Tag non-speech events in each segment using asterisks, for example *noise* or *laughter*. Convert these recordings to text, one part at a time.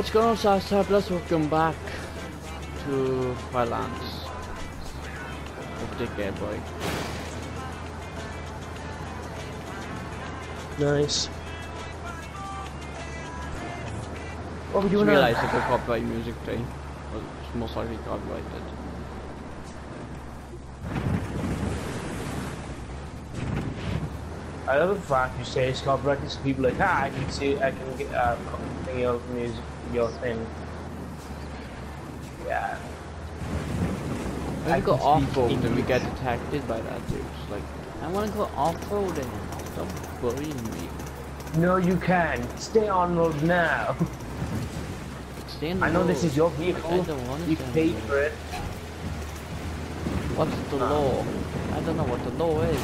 What's going on, Southside? Let's welcome back to Wildlands. Hope you take care, boy. Nice. What are you Just doing now? realised that the *laughs* copyright music thing was most likely copyrighted. I love the fact you say it's copyrighted, so people are like, ah, I can see, I can get uh, thing your music, your thing. Yeah. When I we go can speak off-road and we get detected by that dude, it's like, I want to go off-roading. Stop bullying me. No, you can. Stay on road now. Stay in the I know this is your I vehicle. don't want You paid for it. What's the law? I don't know what the law is.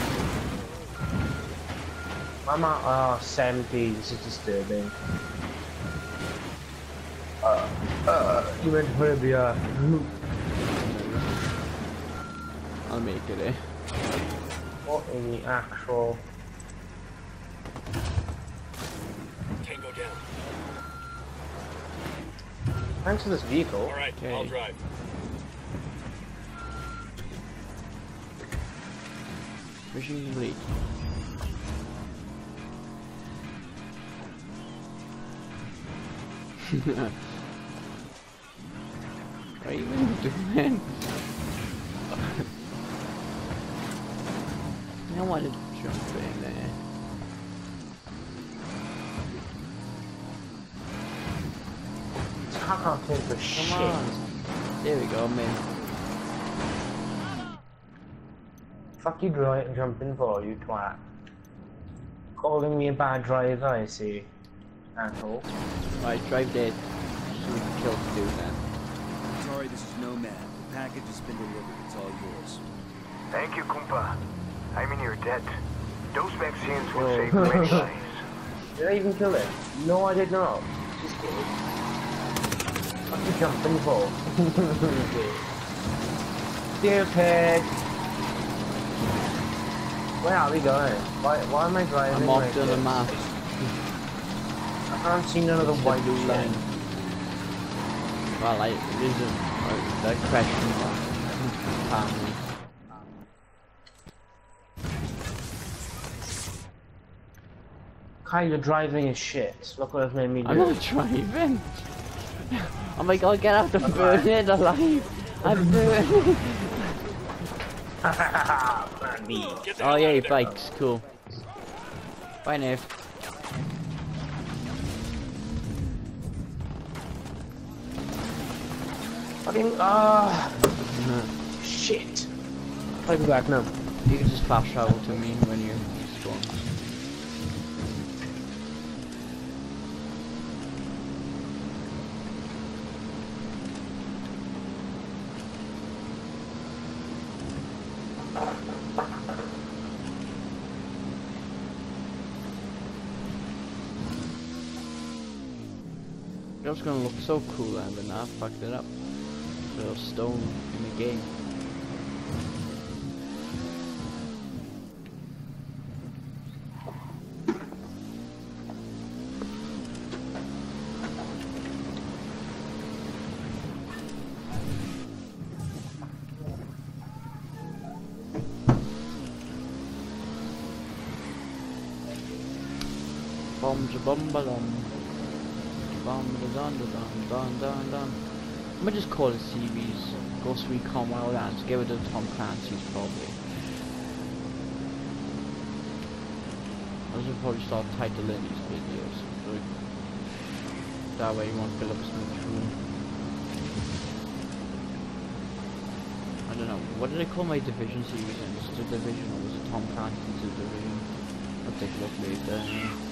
I'm at uh, 70. This is disturbing. Uh, uh, you went for a beer. I'll make it, eh? What in the actual? Tango down. Thanks for this vehicle. All right, I'll drive. Mission complete. *laughs* what are you even doing? I wanted to jump in there. I can't for Come shit. on. There we go, man. Fuck you, dri- jumping for you twat. Calling me a bad driver, I see. Asshole. I drive dead. So we can kill the dude then. Sorry, this is Nomad. The package has been delivered. It's all yours. Thank you, Kumpa. I'm in your debt. Those vaccines will Oh. save many *laughs* lives. Did I even kill it? No, I did not. Just kidding. Fuck you jumping for? *laughs* Stupid! Where are we going? Why, why am I driving I'm like off to the this? map. I can't see none of the The white blue shit. line. Well, I, it isn't. The question. Family. Kyle, you're driving is shit. Look what it's made me do. I'm not driving. *laughs* Oh my god, get out the burning alive. I'm *laughs* burning. Burn me. Oh yeah, bikes, cool. Bye, Nave. Fucking, ah, shit. I'll be back now. You can just flash travel to me when you're strong. It was gonna look so cool and then, I fucked it up. Stone in the game. Bombs a bum ba dum. Bum da dun da dun dun dun dun. I might just call it series. Ghost Recon Wildlands. Give it to Tom Clancy's probably. I should probably start titling these videos. That way you won't fill up so much room. I don't know. What did I call my Division series? And was it the Division or was it Tom Clancy's Division? I'll take a look later.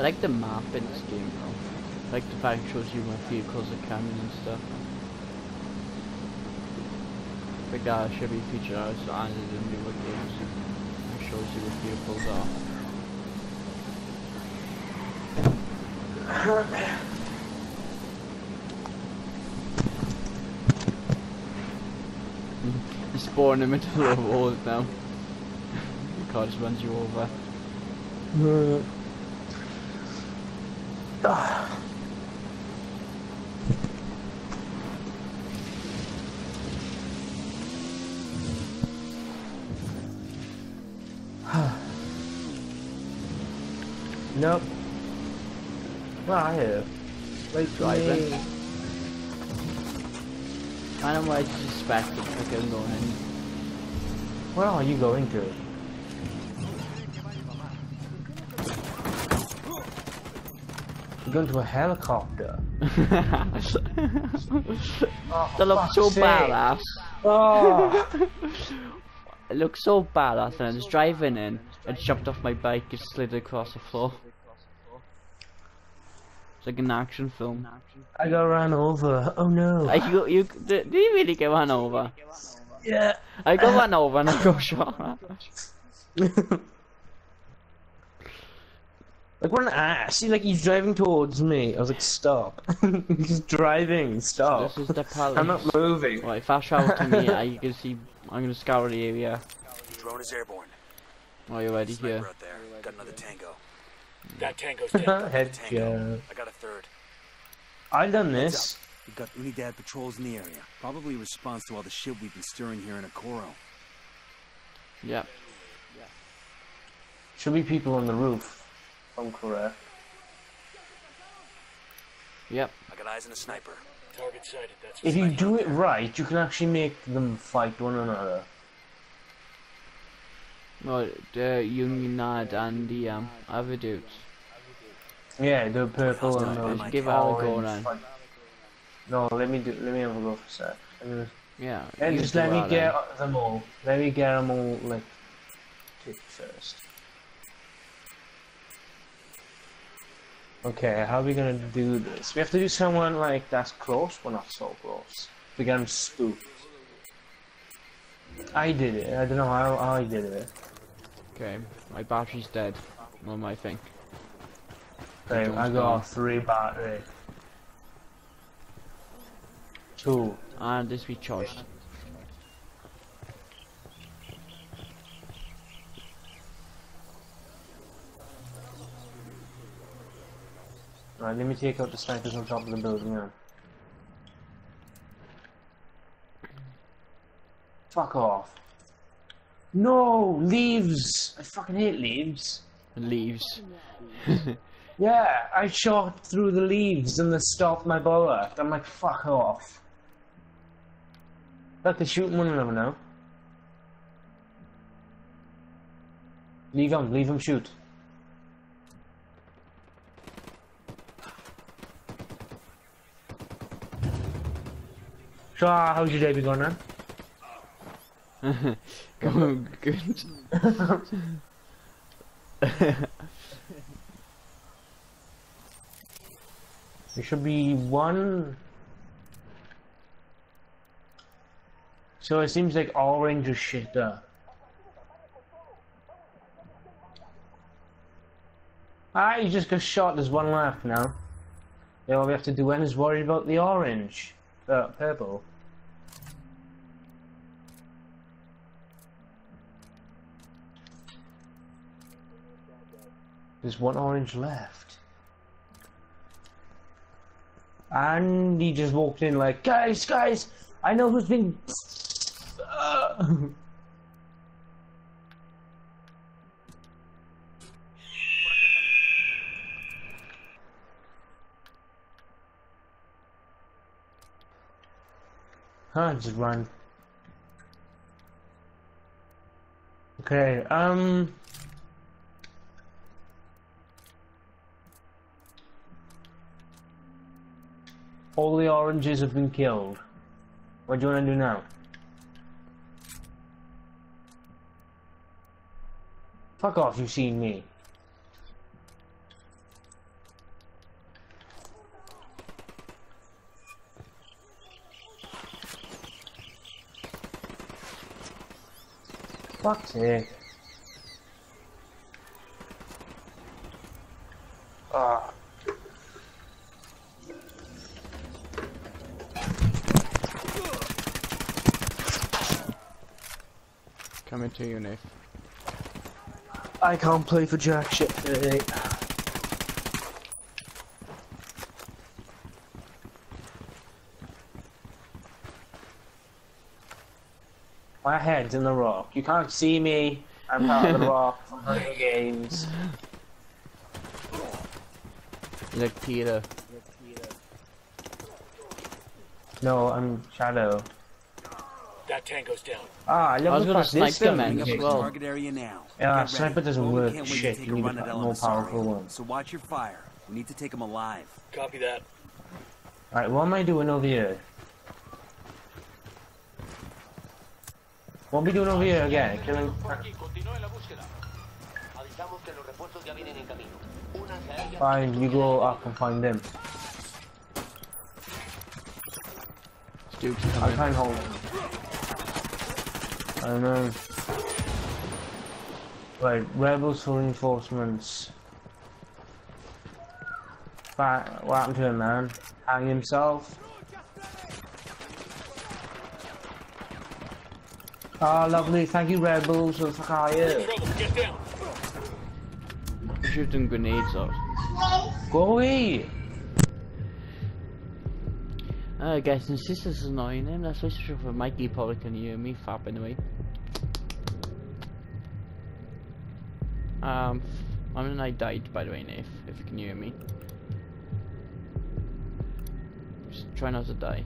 I like the map in this game though. I like the fact it shows you when vehicles are coming and stuff. I But that should be featured out so added in newer games. It shows you what vehicles are. *laughs* You spawn in the middle of *laughs* the walls now. the car just runs you over. *laughs* *sighs* Nope. Well, I have. Like Driving. I don't know why I suspect like I'm going. Where are you going to? Going to a helicopter. *laughs* Oh, That looks so sake. badass. Oh. *laughs* It looks so badass and I was driving in and jumped off my bike and slid across the floor. It's like an action film. I got run over. Oh no. Like you, you, do, do you really get run over? yeah. I got run over and I got shot. Like what an ass. See, like he's driving towards me. I was like, stop. *laughs* he's driving. Stop. This is the *laughs* palace. I'm not moving. Right, fast travel to me. *laughs* uh, you can see. I'm gonna scour the area. Drone is airborne. Are you ready Sniper here? out there. Got another tango. That tango's dead. Headshot. I got a third. I done this. We've got Unidad patrols in the area. Probably a response to all the shit we've been stirring here in Ocoro. Yeah. Should be people on the roof. If Yep. I got eyes on a sniper. Target sighted. That's If you do it there. right, you can actually make them fight one another. No, the Unidad and the um other dudes. Yeah, the purple and Hostile. the Let's give it a go orange then. fight. No, let me do. Let me have a go for a sec. Let Yeah. And just let me that get them all. Let me get them all like ticked first. Okay, how are we gonna do this? We have to do someone like that's close, but not so close. We get them spooked. I did it. I don't know how, how I did it. Okay. My battery's dead. What am I think? Okay, I gone. got three battery. Two. And this we charged. Right, let me take out the snipers on top of the building now. Fuck off. No, leaves! I fucking hate leaves. Leaves. *laughs* Yeah, I shot through the leaves and they stopped my bullet. I'm like, fuck off. Look, they're shooting one another now. Leave them, leave them shoot. So, uh, how's your day been going, man? *laughs* Going good. *laughs* There should be one. So it seems like all orange is shit up. Ah, you just got shot. There's one left now. Yeah, all we have to do then is worry about the orange. Uh, purple. There's one orange left. And he just walked in like, guys, guys, I know who's been. *laughs* Uh, Huh, just run. Okay, um. All the oranges have been killed. What do you want to do now? Fuck off, you've seen me. Fuck's sake. Ah. Coming to you, Nick. I can't play for jack shit today. My head's in the rock. You can't see me. I'm part of the *laughs* rock from Hunger Games. You're like Peter. No, I'm Shadow. That tango's down. Ah, I I love was the gonna fact this snipe him, gun man, as the well. target area now. Yeah, Get sniper doesn't Well, work. can't wait to Shit, you a need run a more Nasari. powerful one. So watch your fire. We need to take them alive. Copy that. Alright, what am I doing over here? What am I doing over here again? Killing. Continúe la búsqueda. Avisamos que los refuerzos ya vienen en camino. Únanse a ellas. Fine, you go up and find them. Duke's I can't hold them. I don't know. Right, rebels for reinforcements. Back, what happened to him, man? Hang himself? Oh, lovely. Thank you, rebels. Who the fuck are you? Get down. Shooting grenades out. Go away! Uh, guys, since this is annoying him, switch to for Mikey probably can hear me fapping away. Um, I mean, I died by the way, Nate, if you can hear me. Just try not to die.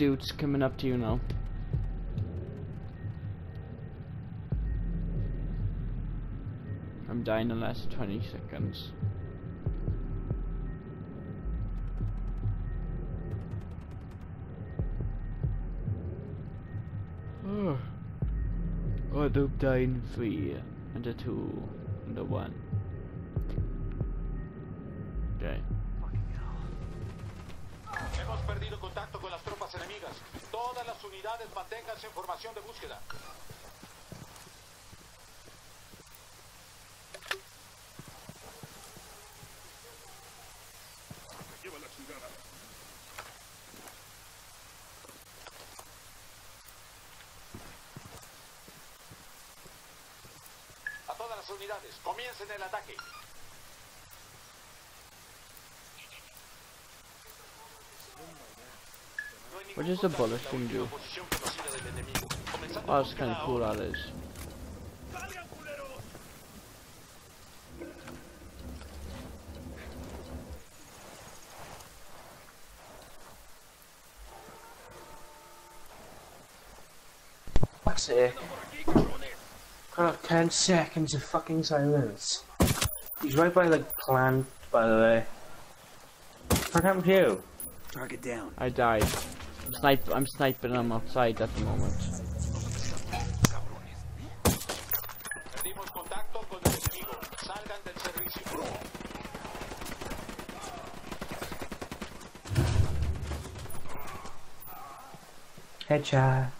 Dude's coming up to you now. I'm dying in the last 20 seconds. Oh. Oh, died in 3, and the 2, and the 1. Okay. Hemos perdido contacto con las tropas enemigas. Todas las unidades manténganse en formación de búsqueda. A todas las unidades, comiencen el ataque. What ningún does the bullet en thing última do? posición conocida del enemigo. Comenzando Oh, that's kind of cool, ahora. that is. Fuck's sake. Got 10 seconds of fucking silence. He's right by the plant, by the way. What happened to you? Target down. I died. I'm, snipe I'm sniping them outside at the moment. Perdimos contacto con el enemigo. Salgan del servicio. Headshot.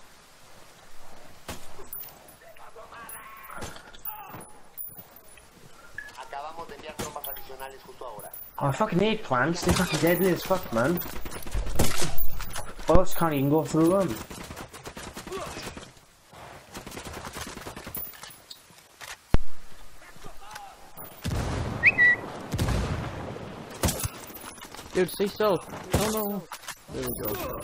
Acabamos de enviar tropas adicionales justo ahora. Oh, I fucking hate plants. They're fucking deadly as fuck, man. Bullets can't even go through them. Dude, stay still. No, no. There we go.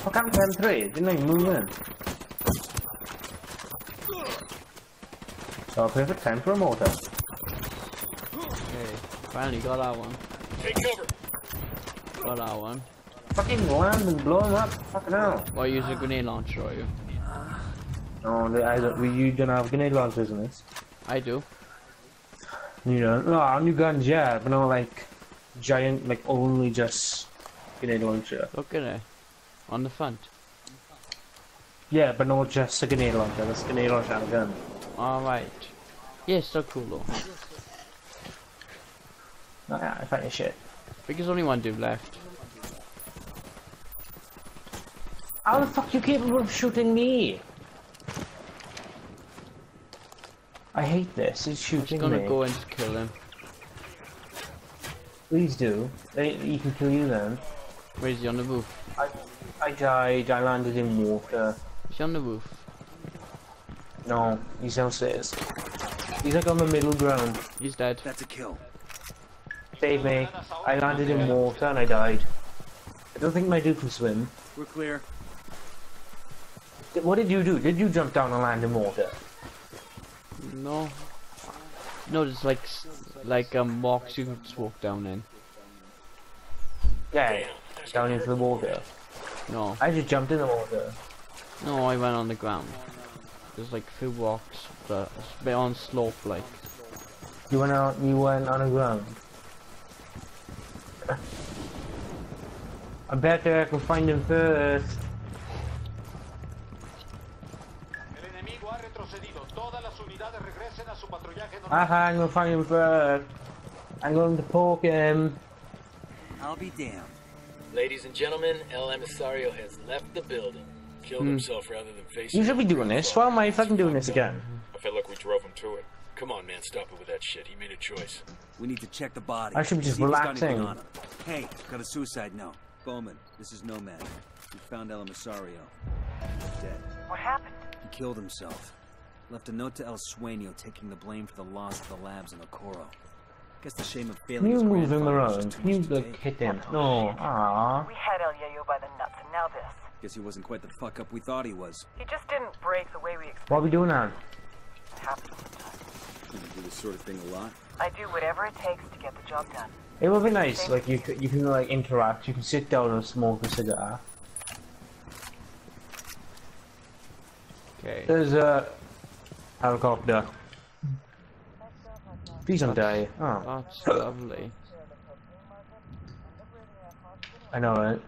Fuck happened to M3? Didn't even move in. So perfect time for a mortar. Okay, finally got that one. Take cover. Got that one. Fucking land and blow him up. Fucking hell. Why use a grenade launcher, are you? No, they, I don't, we, you don't have grenade launchers in this. I do. You don't. No, new guns, yeah, but no, like, giant, like only just grenade launcher. Look at it. On the front. Yeah, but not just a grenade launcher. That's a grenade launcher and a gun. Alright. Yeah, so cool though. Oh, yeah, I find your shit. Because only one dude left. How the fuck you capable of shooting me? I hate this. it's shooting me. Shooting gonna me. go and just kill him. Please do. They, he can kill you then. Where is he on the roof? I, I died. I landed in water. He's on the roof? No, he's downstairs. He's like on the middle ground. He's dead. That's a kill. Save me. I landed in water and I died. I don't think my dude can swim. We're clear. What did you do? Did you jump down and land in water? No. No, there's like s- like um walks you can just walk down in. Yeah, down into the water. No. I just jumped in the water. No, I went on the ground. There's like few walks, but it's a bit on slope like. You went out. You went on the ground. I bet I can find him first. El enemigo ha retrocedido. Todas las unidades regresen a su patrullaje normal. Aha, I'm gonna find him first. I'm going to poke him. I'll be damned. Ladies and gentlemen, El Emisario has left the building. Killed himself hmm. rather than face You should be doing this. Why am I fucking doing this again? I felt like we drove him to it. Come on, man, stop it with that shit. He made a choice. We need to check the body. I should be just See if he's anything relaxing. on him. Hey, got a suicide note. Bowman, this is Nomad. We found El Emisario. Dead. What happened? He killed himself. Left a note to El Sueño taking the blame for the loss of the labs in Ocoro. Guess the shame of Can failing you his move him grandfather was around? Can you much to like hit him? No. Aww. We had El Yayo by the nuts, and now this. Guess he wasn't quite the fuck up we thought he was. He just didn't break the way we expected. What are we doing now? It happens sometimes. You do this sort of thing a lot. I do whatever it takes to get the job done. It would be nice. Like you, c- you can like interact. You can sit down and smoke a cigar. Okay. There's a helicopter. Please don't die. Oh, That's lovely. I know it.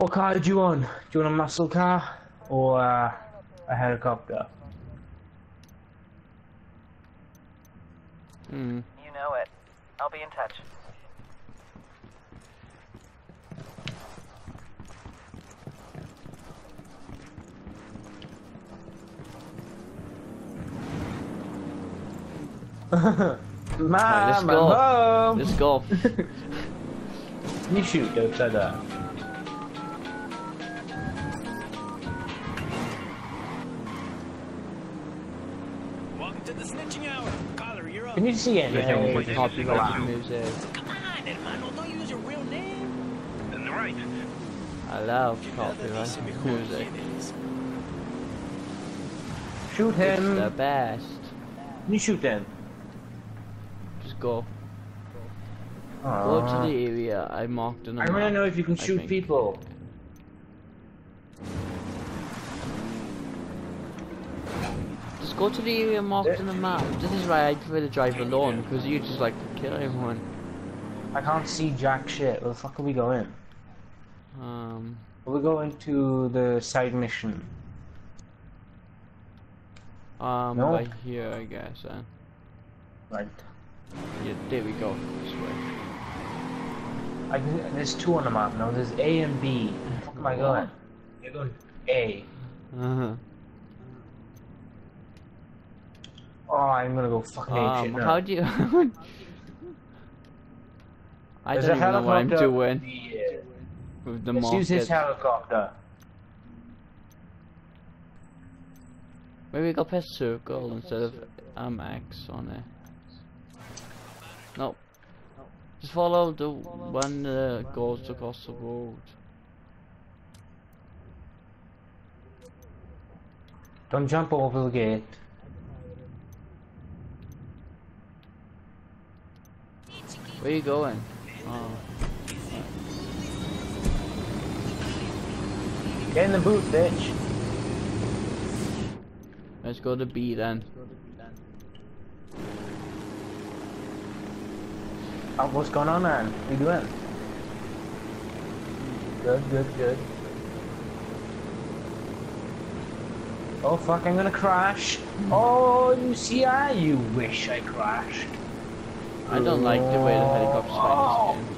What car do you want? Do you want a muscle car or uh, a helicopter? Hmm. You know it. I'll be in touch. *laughs* Mom, let's go. home. Let's go. *laughs* You shoot outside that? Collar, you're up. Can you see anything? Hey, copyright music. Come on, hermano, don't use your real name. Right. I love copyright music. Shoot It's the best. Can you shoot him? Just go. Go to the area I marked in the I want to know if you can I shoot think. people. Go to the area marked on the map. This is why I prefer to drive alone, because you just like to kill everyone. I can't see jack shit. Where the fuck are we going? Um, We're going to the side mission. um, No. right here, I guess. Uh, Right. yeah, there we go. This way. I, can- there's two on the map now. There's A and B. Where the fuck am I going? You're going A. Uh-huh. Oh, I'm gonna go fucking shit Um, now. how do you? *laughs* I There's don't even know what I'm doing here. with the Let's use market. helicopter. Maybe we go press circle instead of um X on it. No. Just follow the one that goes across the road. Don't jump over the gate. Where you going? Oh. Get in the boot, bitch. Let's go to B then. Uh, what's going on, man? What you doing? Good, good, good. Oh fuck, I'm gonna crash. Oh, you see, I you wish I crashed. I don't like the way the helicopters fly in this game.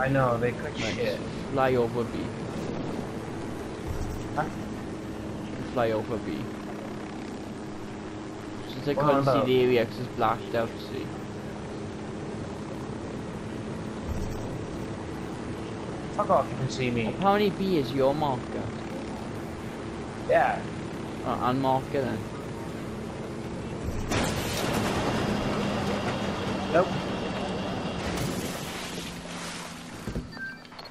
I know, they cut Like, shit. fly over B. Huh? Fly over B. Since I couldn't see the area 'cause it's blacked out, see. Fuck off, you can see me. How many B is your marker? Yeah. Uh, and marker then? Nope.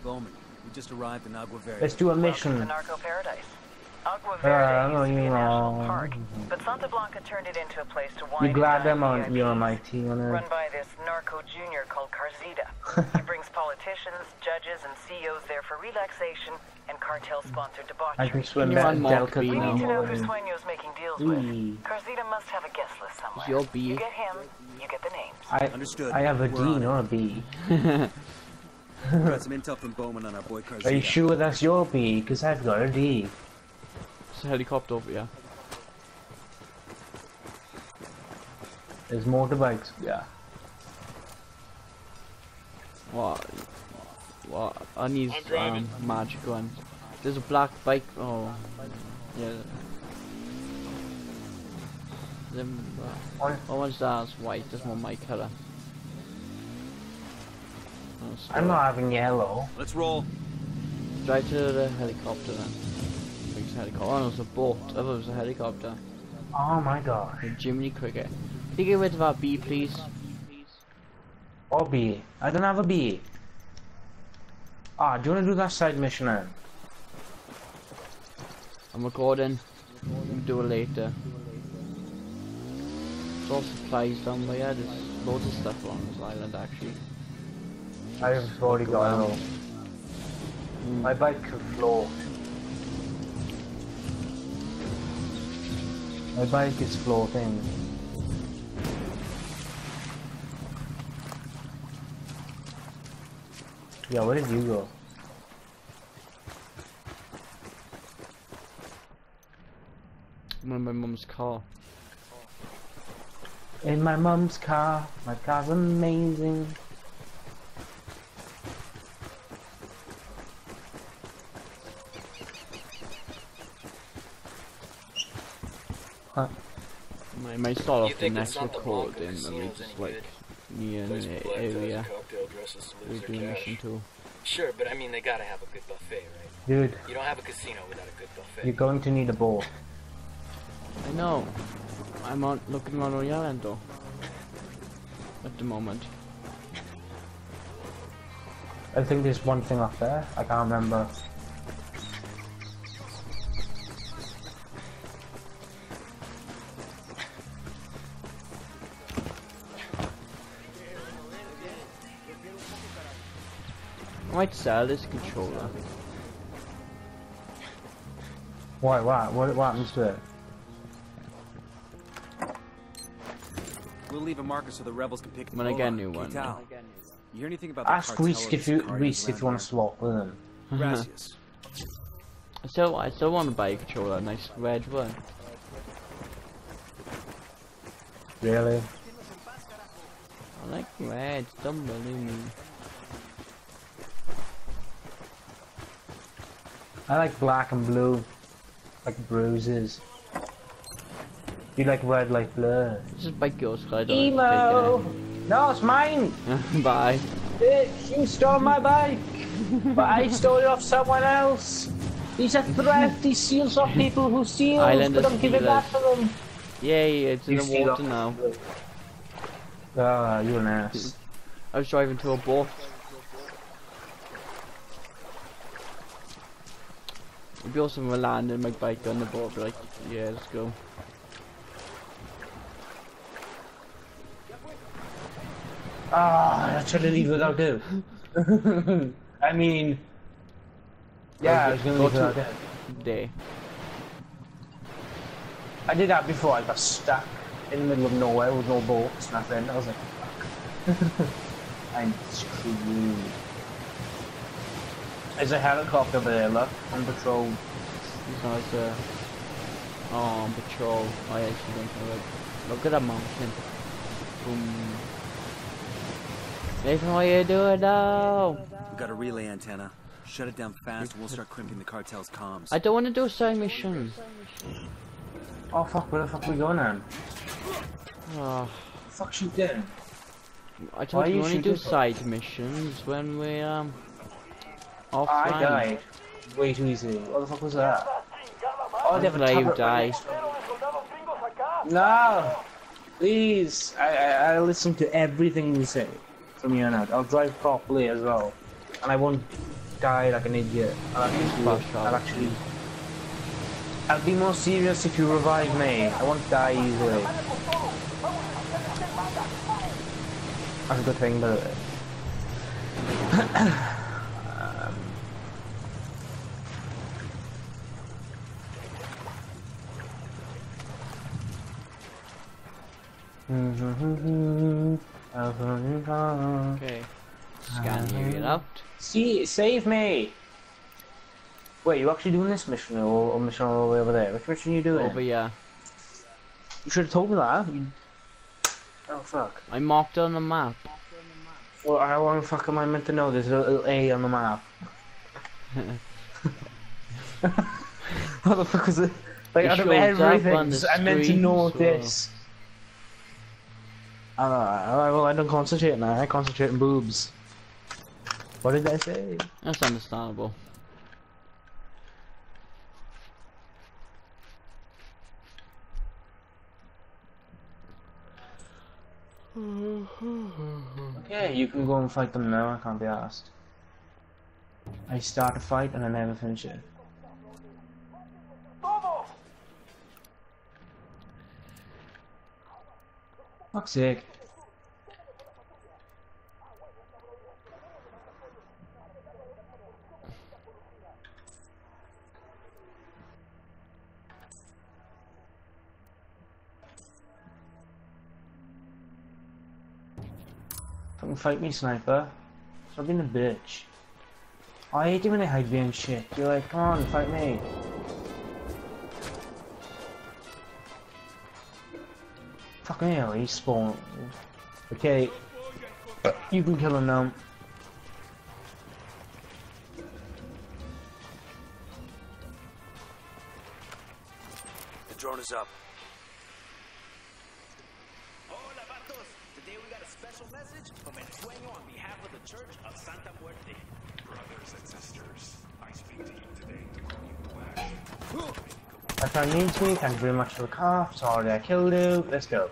Bowman, we just arrived in Agua Verde. Let's do a Welcome to mission. Narco Paradise. Agua Verde know used to be you a national park, but Santa Blanca turned it into a place to You glad I'm on, you're on my team on Run it. by this narco junior called Carzita. *laughs* he brings politicians, judges, and CEOs there for relaxation and cartel-sponsored debauchery. I debauchery. can swim You're that on Delta B We need to know who morning. Sueño's making deals Ooh. with. Carzita must have a guest list somewhere. Your B. You get him, you get the names. I Understood. I have a We're D, on not a B. *laughs* Got *laughs* some intel from Bowman on our boy Carzita. Are you sure that's your B? Because I've got a D. It's a helicopter over here. There's motorbikes. Yeah. What? What? I need I'm um, magic one. There's a black bike. Oh, yeah. Them, uh, What? oh, one's that's white. There's one my color. I'm not having yellow. Let's roll. Drive to the helicopter then. Helicopter. Oh, no, it's a boat. I thought it was a helicopter. Oh my gosh. A Jiminy Cricket. Can you get rid of our B, please? Or B. I don't have a B. Ah, do you want to do that side mission then? I'm recording. We'll do it later. There's all supplies down by here. There's loads of stuff on this island actually. I've already got it all. My bike can float. My bike is floating. Yeah, where did you go? I'm in my mum's car. In my mum's car. My car's amazing. Huh. I might start off the next Santa recording Blanca and we casino's just like good? near an Place with black ties area. and cocktail We lose do a their mission cash. too. Sure, but I mean, they gotta have a good buffet, right? Dude, You don't have a casino without a good buffet. you're going to need a boat. I know. I'm on looking on the island though. At the moment. I think there's one thing up there. I can't remember. Might sell this controller. Why? What? What, what happens to it? We'll leave a marker so the rebels can pick the When I boat get a new one. Quintal, You hear anything about Ask Reese if this you Reese if you want to here? swap with him. Uh-huh. Gracias. I still, I still want to buy a controller, a nice red one. Really? I like red, don't believe me. I like black and blue, like bruises. You like red like blue. Just 'cause I don't Emo. No, it's mine. *laughs* Bye. Bitch, you stole my bike, but I stole it off someone else. He's a threat. He steals off people who steal, Island but I'm giving back to them. Yay, it's in the water now. Ah, you're an ass. I was driving to a boat. It'd be awesome if I landed my bike on the boat, but like, yeah, let's go. Ah, I tried to leave without do. *laughs* I mean, yeah, I was gonna Go leave to- without do. There. I did that before. I got stuck in the middle of nowhere with no boats, nothing. I was like, fuck. *laughs* I'm screwed. There's a helicopter over there, look, on patrol. He's nice, uh, oh, on patrol. I actually don't know it. Look at that mountain. Boom. Nathan, what you doing now? We got a relay antenna. Shut it down fast, and we'll start crimping the cartel's comms. I don't want to do a side mission. Oh fuck, where the fuck are we going then? Oh, Fuck shoot down. I Why told are you you we only do side missions when we, um, offline. I died. Way too easy. What the fuck was that? Oh, they have a you died. No! Please! I, I, I listen to everything you say from here on out. I'll drive properly as well. And I won't die like an idiot. I'll actually. I'll actually... I'll be more serious if you revive me. I won't die easily. That's a good thing, by the way. Mm-hmm. Okay. Scan area out. See, save me! Wait, you actually doing this mission or, or mission all the way over there? Which mission are you doing? Over here. You should have told me that. You... Oh fuck. I marked on the map. Well, how the fuck am I meant to know there's a little A on the map? *laughs* *laughs* how the fuck is it? Like, It out of shows up on everything, the I meant to know so- this. Alright, alright, well, I don't concentrate now. I concentrate on boobs. What did I say? That's understandable. Okay, you can go and fight them now. I can't be asked. I start a fight and I never finish it. Fuck's sake. Fucking fight me, sniper. Stop being a bitch. I hate it when they hide behind shit. You're like, come on, fight me. Fucking hell, he spawned. Okay. You can kill him now. The drone is up. Hola, vatos. Today we got a special message from El Sueño on behalf of the Church of Santa Muerte. Brothers and sisters, I speak to you today to call you to action. If I need to, thank you very much for the car. Sorry I killed you. Let's go.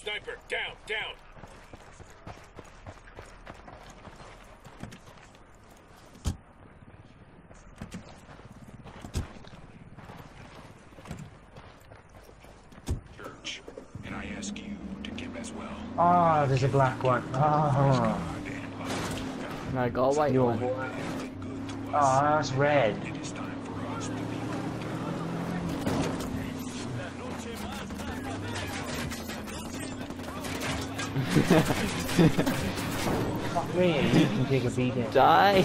Sniper, down, down. Church, and I ask you to give as well. Ah, there's a black one. Ah. And I got a white Yo. one. oh, that's red. It is time for us to be Fuck me, you can take a beating. Die!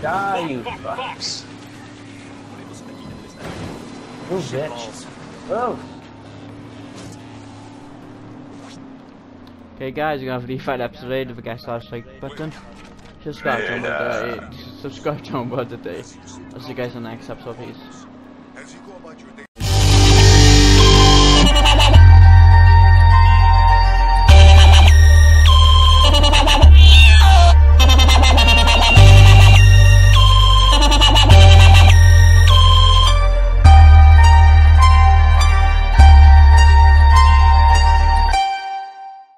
Die, you fucks. Oh, bitch. Oh. Okay guys, you're gonna have to fight episode 8 if you guys slash like button. Subscribe to my uh, subscribe to my today. I'll see you guys on the next episode, peace.